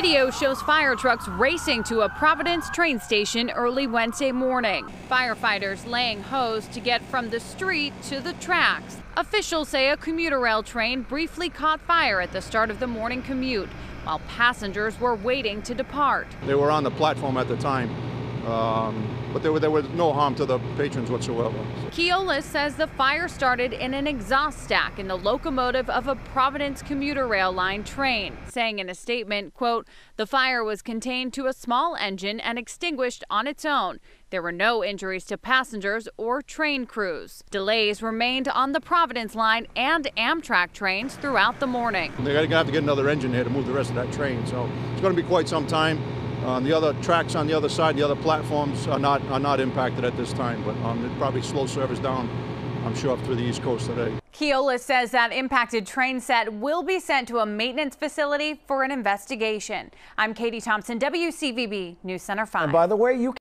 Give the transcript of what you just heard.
Video shows fire trucks racing to a Providence train station early Wednesday morning. Firefighters laying hose to get from the street to the tracks. Officials say a commuter rail train briefly caught fire at the start of the morning commute while passengers were waiting to depart. They were on the platform at the time, um, but there, were, there was no harm to the patrons whatsoever. Keolis says the fire started in an exhaust stack in the locomotive of a Providence commuter rail line train, saying in a statement, quote, the fire was contained to a small engine and extinguished on its own. There were no injuries to passengers or train crews. Delays remained on the Providence line and Amtrak trains throughout the morning. They're going to have to get another engine here to move the rest of that train, so it's going to be quite some time. Um, the other tracks on the other side, the other platforms are not are not impacted at this time, but um, it probably slow service down, I'm sure, up through the East Coast today. Keolis says that impacted train set will be sent to a maintenance facility for an investigation. I'm Katie Thompson, WCVB News Center 5. And by the way, you can